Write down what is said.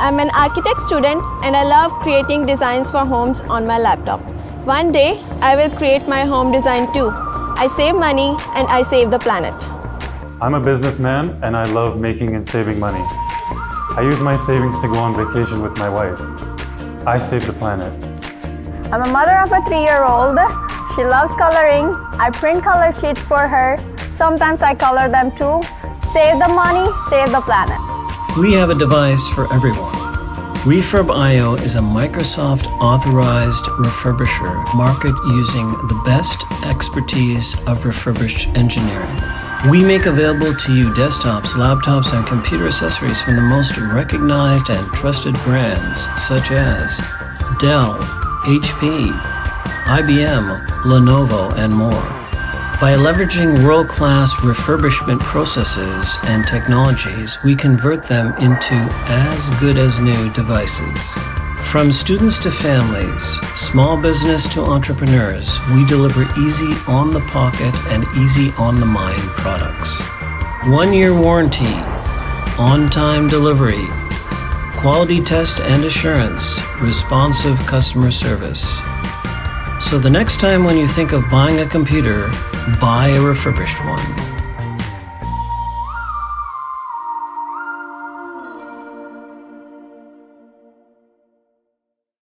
I'm an architect student and I love creating designs for homes on my laptop. One day, I will create my home design too. I save money and I save the planet. I'm a businessman and I love making and saving money. I use my savings to go on vacation with my wife. I save the planet. I'm a mother of a three-year-old. She loves coloring. I print color sheets for her. Sometimes I color them too. Save the money, save the planet. We have a device for everyone. Refurb.io is a Microsoft authorized refurbisher market using the best expertise of refurbished engineering. We make available to you desktops, laptops, and computer accessories from the most recognized and trusted brands such as Dell, HP, IBM, Lenovo, and more. By leveraging world class refurbishment processes and technologies, we convert them into as good as new devices. From students to families, small business to entrepreneurs, we deliver easy on the pocket and easy on the mind products. One year warranty, on time delivery, quality test and assurance, responsive customer service. So the next time when you think of buying a computer, buy a refurbished one.